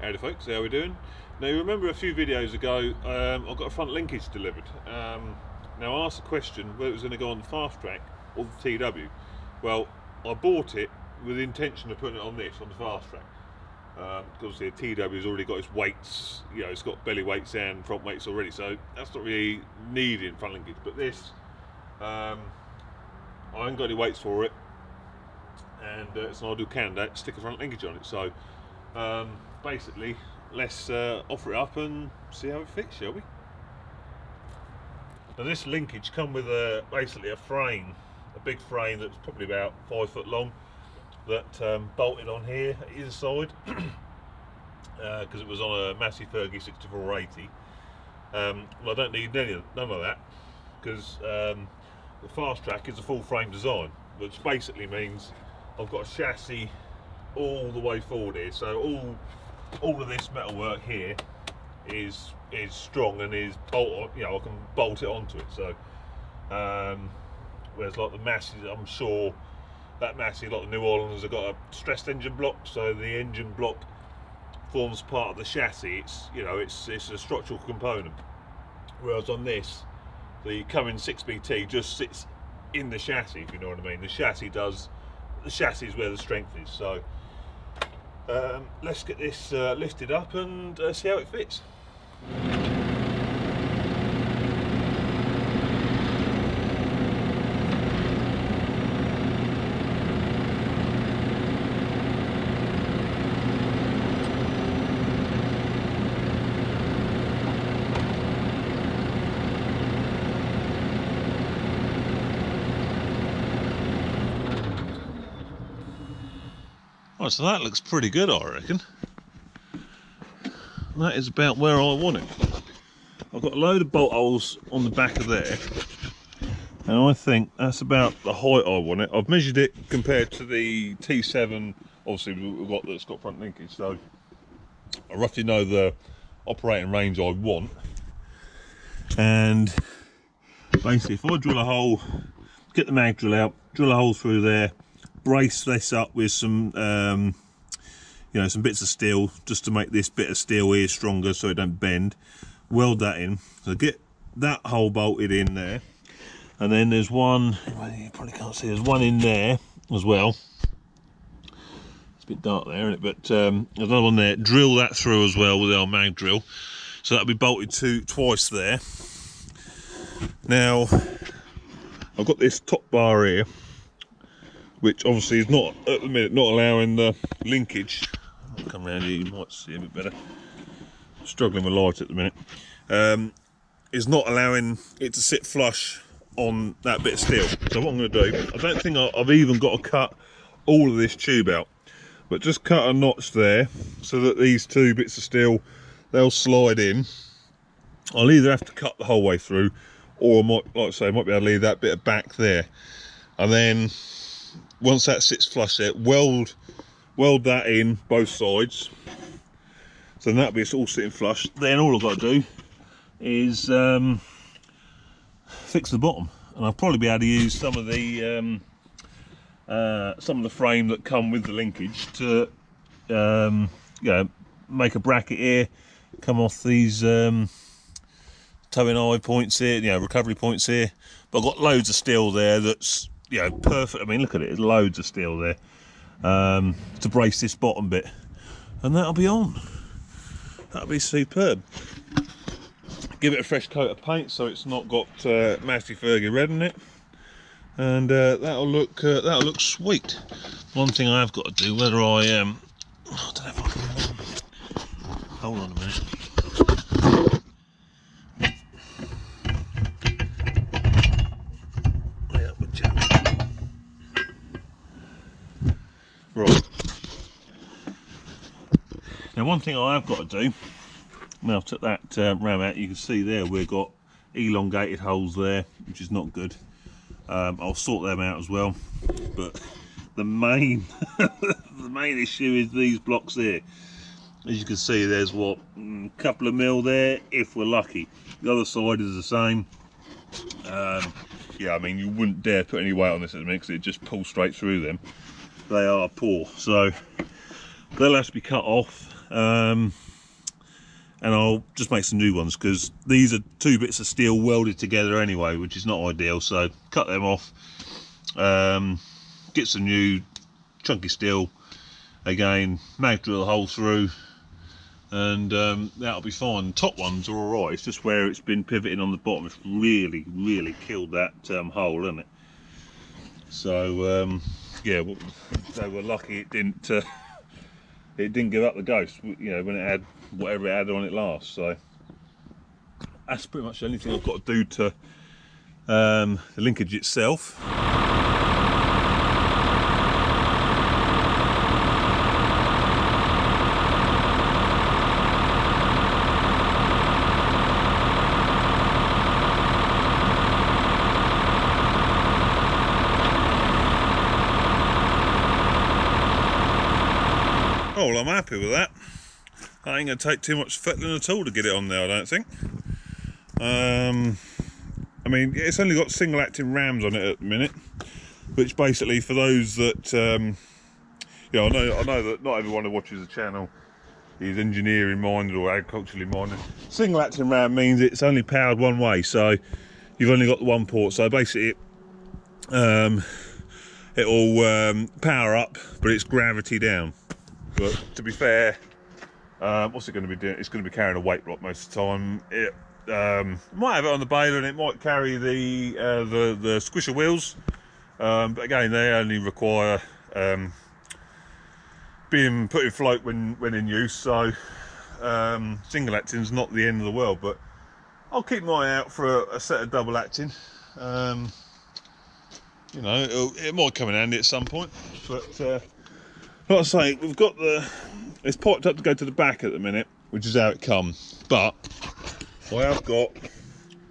Howdy folks, how we doing? Now you remember a few videos ago um, I got a front linkage delivered. Um, now I asked the question whether it was going to go on the Fastrac or the TW. Well, I bought it with the intention of putting it on this, on the Fastrac. Um, because the TW has already got its weights, you know, it's got belly weights and front weights already, so that's not really needed in front linkage. But this, um, I haven't got any weights for it, and uh, it's an ideal candidate, stick a front linkage on it. So um, basically, let's uh, offer it up and see how it fits, shall we? Now this linkage come with a basically a frame, a big frame that's probably about five foot long, that um, bolted on here at either side, because uh, it was on a Massey Fergie 6480. Um, well, I don't need none of that, because um, the Fastrac is a full frame design, which basically means I've got a chassis all the way forward here. So all all of this metalwork here is is strong and is bolt you know I can bolt it onto it. So um, whereas like the Massey, I'm sure that Massey, lot of New Hollanders have got a stressed engine block, so the engine block forms part of the chassis. It's you know it's it's a structural component. Whereas on this, the Cummins 6BT just sits in the chassis, if you know what I mean. The chassis does the chassis is where the strength is. So um, let's get this uh, lifted up and uh, see how it fits. So that looks pretty good, I reckon. That is about where I want it. I've got a load of bolt holes on the back of there. And I think that's about the height I want it. I've measured it compared to the T7, obviously we've got that's got front linkage, so I roughly know the operating range I want. And basically if I drill a hole, get the mag drill out, drill a hole through there, brace this up with some um, you know some bits of steel just to make this bit of steel here stronger so it don't bend. Weld that in. So get that hole bolted in there. And then there's one you probably can't see there's one in there as well. It's a bit dark there it? but um, there's another one there. Drill that through as well with our mag drill. So that'll be bolted to twice there. Now I've got this top bar here which obviously is not at the minute not allowing the linkage. I'll come around here you might see a bit better. Struggling with light at the minute. Um, is not allowing it to sit flush on that bit of steel. So what I'm going to do I don't think I've even got to cut all of this tube out but just cut a notch there so that these two bits of steel they'll slide in. I'll either have to cut the whole way through or I might like I say I might be able to leave that bit of back there. And then once that sits flush there, weld weld that in both sides. So that'll be all sitting flush. Then all I've got to do is um, fix the bottom, and I'll probably be able to use some of the um, uh, some of the frame that come with the linkage to um, you know make a bracket here, come off these um, towing eye points here, you know recovery points here. But I've got loads of steel there that's you know, perfect. I mean, look at it, there's loads of steel there um, to brace this bottom bit. And that'll be on. That'll be superb. Give it a fresh coat of paint so it's not got uh, Massey Fergie red in it. And uh, that'll look uh, that'll look sweet. One thing I have got to do, whether I um, I don't know if I can. Hold on a minute. Now one thing I have got to do, when I've took that uh, ram out, you can see there we've got elongated holes there, which is not good. Um, I'll sort them out as well. But the main, the main issue is these blocks here. As you can see, there's what, a mm, couple of mil there, if we're lucky. The other side is the same. Um, yeah, I mean, you wouldn't dare put any weight on this at the minute because it just pulls straight through them. They are poor. So they'll have to be cut off. Um, and I'll just make some new ones because these are two bits of steel welded together anyway, which is not ideal. So cut them off, um, get some new chunky steel, again, mag drill a hole through, and um, that'll be fine. Top ones are all right. It's just where it's been pivoting on the bottom. It's really, really killed that um, hole, isn't it? So um, yeah, they were lucky it didn't. Uh, it didn't give up the ghost. You know when it had whatever it had on it last. So that's pretty much the only thing I've got to do to um, the linkage itself. I'm happy with that. I ain't going to take too much fettling at all to get it on there, I don't think. Um, I mean, it's only got single acting rams on it at the minute, which basically for those that, um, you know, I know, I know that not everyone who watches the channel is engineering minded or agriculturally minded. Single acting ram means it's only powered one way, so you've only got the one port. So basically, um, it'll um, power up, but it's gravity down. But to be fair, um, what's it going to be doing? It's going to be carrying a weight block most of the time. It um, might have it on the baler and it might carry the uh, the, the squisher wheels. Um, but again, they only require um, being put in float when, when in use. So um, single is not the end of the world. But I'll keep my eye out for a, a set of double acting. Um, you know, it might come in handy at some point. But uh, like I say, we've got the it's piped up to go to the back at the minute, which is how it comes. But I have got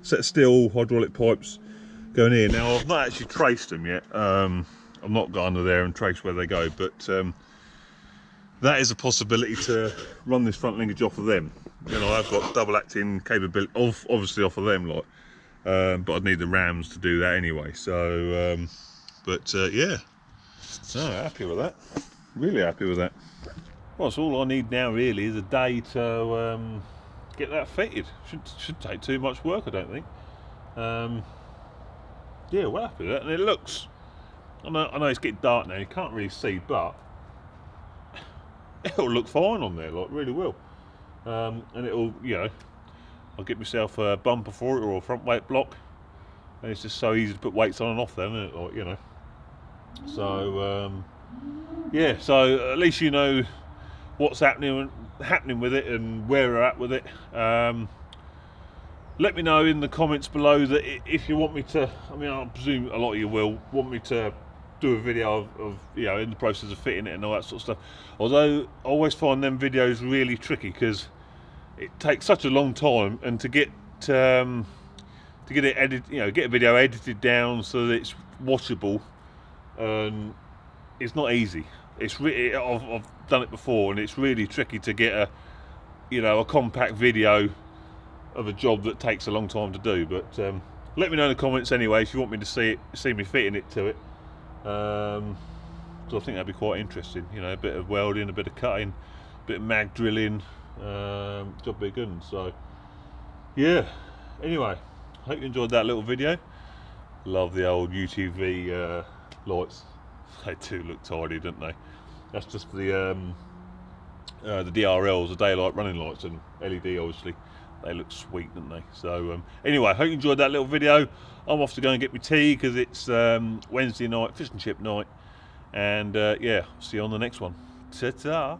set of steel hydraulic pipes going in. Now I've not actually traced them yet. Um, I'm not gone under there and trace where they go, but um, that is a possibility to run this front linkage off of them. You know, I've got double acting capability, of, obviously off of them, like, um, but I'd need the rams to do that anyway. So, um, but uh, yeah, so happy with that. Really happy with that. Well, so all I need now really is a day to um, get that fitted. Should should take too much work, I don't think. Um, yeah, well happy with that, and it looks. I know, I know it's getting dark now. You can't really see, but it'll look fine on there. Like really will. Um, and it'll, you know, I'll get myself a bumper for it or a front weight block, and it's just so easy to put weights on and off them, it? Like you know. So um, yeah, so at least you know what's happening happening with it and where we're at with it. Um, let me know in the comments below that if you want me to. I mean, I presume a lot of you will want me to do a video of, of, you know in the process of fitting it and all that sort of stuff. Although I always find them videos really tricky because it takes such a long time and to get um, to get it edited, you know, get a video edited down so that it's watchable, and it's not easy. It's really I've, I've done it before, and it's really tricky to get a you know a compact video of a job that takes a long time to do. But um, let me know in the comments anyway if you want me to see it, see me fitting it to it. Um, so I think that'd be quite interesting. You know, a bit of welding, a bit of cutting, a bit of mag drilling. Um, job be good. So yeah. Anyway, hope you enjoyed that little video. Love the old UTV uh, lights. They do look tidy, don't they? That's just the um, uh, the DRLs, the daylight running lights, and LED obviously. They look sweet, don't they? So um, anyway, hope you enjoyed that little video. I'm off to go and get my tea because it's um, Wednesday night, fish and chip night. And uh, yeah, see you on the next one. Ta-ta.